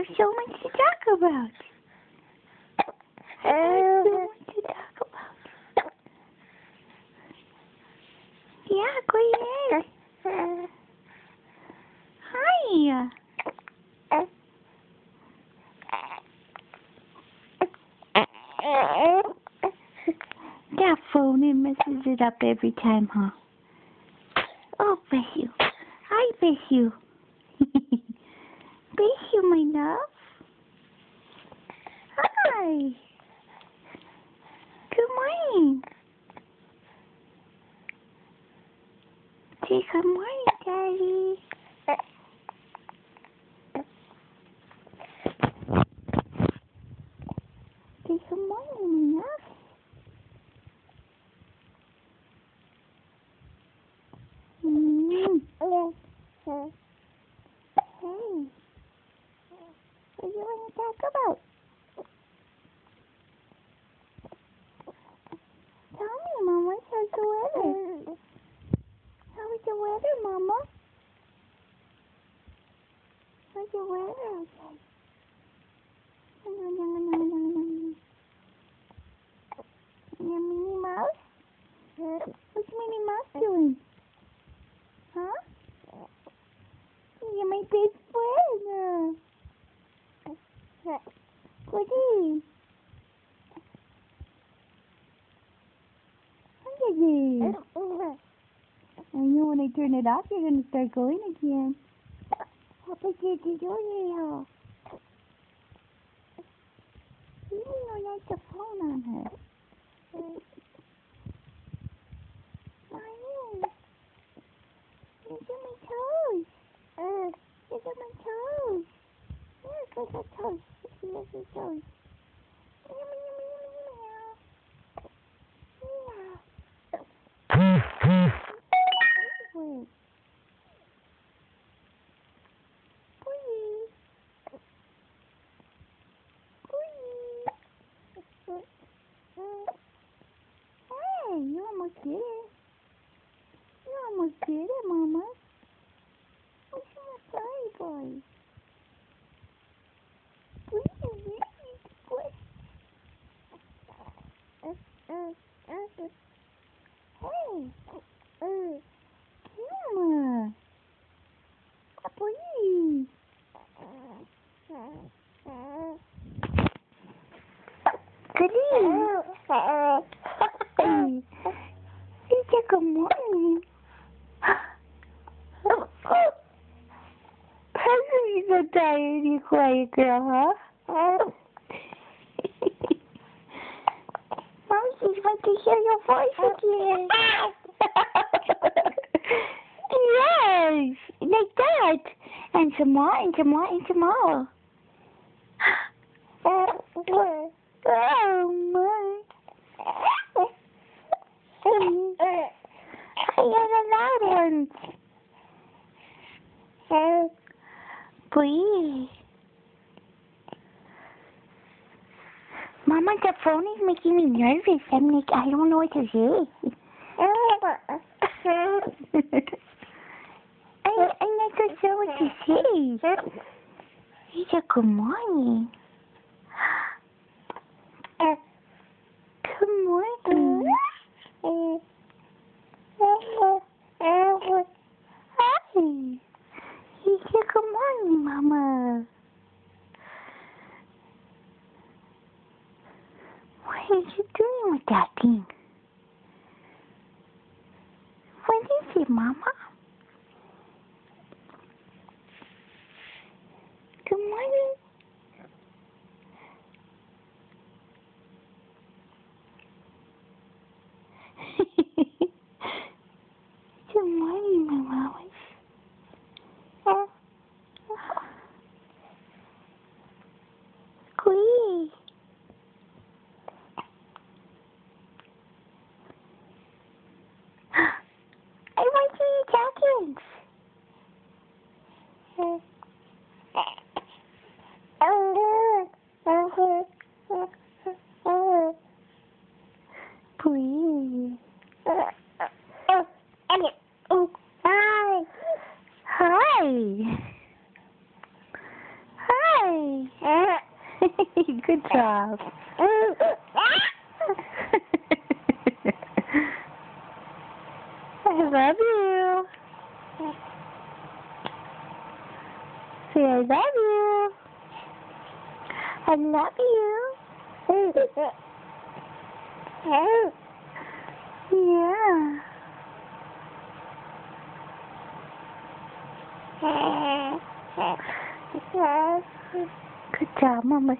I have so much to talk about. I have so oh. much to talk about. Yeah, go ahead. Hi. That phone it messes it up every time, huh? Oh, bless you. Hi, bless you. You, my love. Hi. Good morning. Say good morning, Daddy. Say good morning, my love. Mm. Hey. What do you want to talk about? Tell me, Mama. How's the weather? How is the weather, Mama? How's the weather? Yum, yum, yum, yum, yum, yum. Your What's Minnie Mouse doing? Huh? You're my best friend. Goody. Goody. Know when I turn it off, you're going to start going again. Look at my toes. Look at my toes. You almost did it. You almost did it, Mama. What's your sorry boy? Please. Hey, Mama. Please. Goody. Hey. It's good morning. You're so tired, you quiet girl, huh? Mommy just want to hear your voice again. yes, like that. And some more, and some more, and some more. Oh, my. I got a one. Please. Mama, the phone is making me nervous. I'm like, I don't know what to say. I, I'm not so sure what to say. It's a good morning. Good morning. Hi. It's a good morning, Mama. What are you doing with that thing? What is it, Mama? Good morning. Good morning, my mamas. Squeeze. I want to eat jackets. Please. Uh, uh, uh, Elliot. Oh, hi. Hi. Hi. Good job. I love you. Say I love you. I love you. Yeah. Good job, Mama.